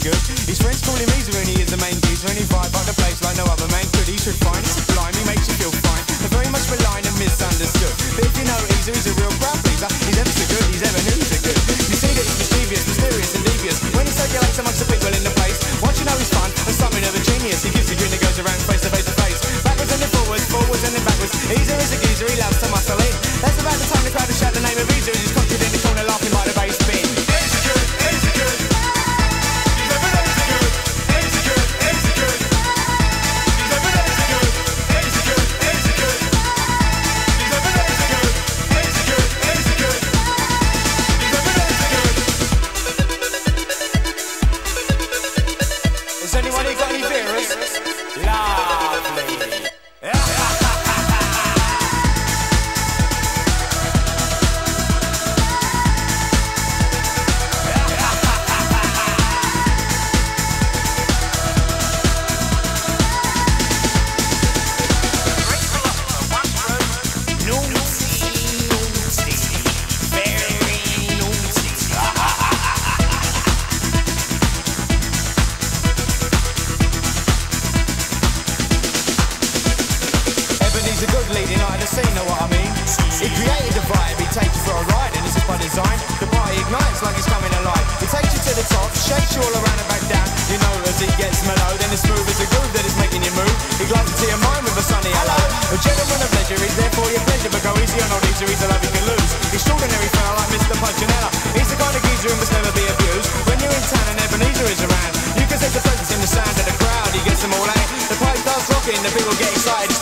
good. His friends call him Easer and he is the main geezer and he vibe like the place like no other man could. He should find it sublime, he makes you feel fine. And very much relying and misunderstood. But if you know Easer, he's a real crowd pleaser. He's ever so good, he's ever new so good. You see that he's mischievous, mysterious and devious. When he circulates amongst the people in the place, what you know he's fun and something of a genius, he gives you grin that goes around face to face to face. Backwards and then forwards, forwards and then backwards. Easer is a geezer, he loves to muscle in. That's about the time the crowd will shout the name of Easer. Anyone got any beers? Lovely. Leading eye of the scene, know what I mean? He created the vibe, he takes you for a ride, and this is by design. The party ignites like it's coming alive. He takes you to the top, shakes you all around and back down. You know as it gets mellow, then it's smooth as a groove that is making you move. He glides into your mind with a sunny hello. A gentleman of pleasure, he's there for your pleasure, but go easy on old easy, he's a love you can lose. Extraordinary fella like Mr. Punchinella. He's the kind of geezer who must never be abused. When you're in town and Ebeneezer is around, you can sense the presence in the sound of the crowd. He gets them all out. The pipe starts rocking, the people get excited.